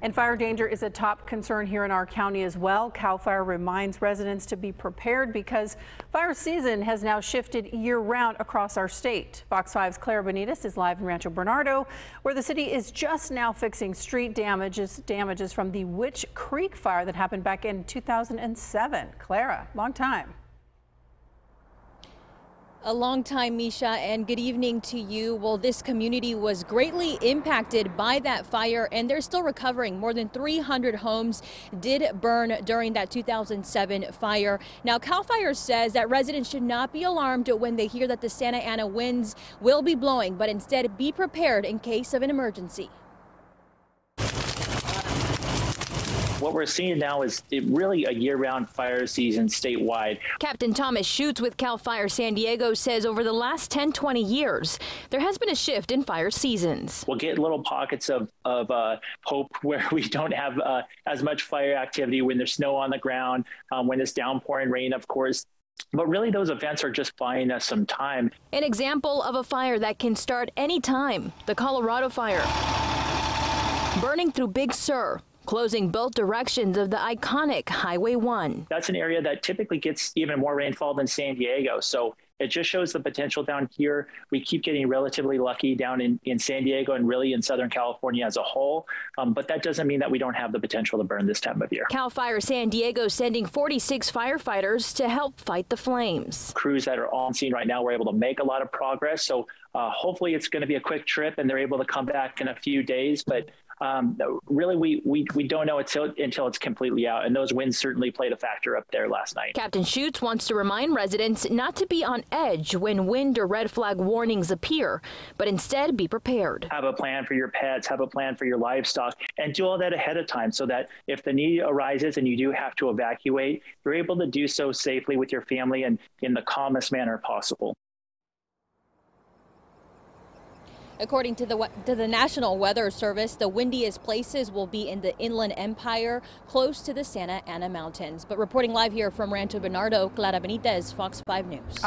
And fire danger is a top concern here in our county as well. CAL FIRE reminds residents to be prepared because fire season has now shifted year round across our state. Fox 5's Clara Benitez is live in Rancho Bernardo, where the city is just now fixing street damages, damages from the Witch Creek fire that happened back in 2007. Clara, long time. A long time, Misha, and good evening to you. Well, this community was greatly impacted by that fire, and they're still recovering. More than 300 homes did burn during that 2007 fire. Now, CAL FIRE says that residents should not be alarmed when they hear that the Santa Ana winds will be blowing, but instead be prepared in case of an emergency. What we're seeing now is really a year-round fire season statewide. Captain Thomas Shoots with CAL FIRE San Diego says over the last 10, 20 years, there has been a shift in fire seasons. We'll get little pockets of, of uh, hope where we don't have uh, as much fire activity when there's snow on the ground, um, when it's downpouring rain, of course. But really, those events are just buying us some time. An example of a fire that can start anytime the Colorado fire. Burning through Big Sur, closing both directions of the iconic Highway 1. That's an area that typically gets even more rainfall than San Diego. So it just shows the potential down here. We keep getting relatively lucky down in, in San Diego and really in Southern California as a whole. Um, but that doesn't mean that we don't have the potential to burn this time of year. CAL FIRE San Diego sending 46 firefighters to help fight the flames. Crews that are on scene right now were able to make a lot of progress. So uh, hopefully it's going to be a quick trip and they're able to come back in a few days. But um, really, we, we, we don't know until, until it's completely out. And those winds certainly played a factor up there last night. Captain Shoots wants to remind residents not to be on edge when wind or red flag warnings appear, but instead be prepared. Have a plan for your pets, have a plan for your livestock, and do all that ahead of time so that if the need arises and you do have to evacuate, you're able to do so safely with your family and in the calmest manner possible. According to the, to the National Weather Service, the windiest places will be in the Inland Empire, close to the Santa Ana Mountains. But reporting live here from Rancho Bernardo, Clara Benitez, Fox 5 News.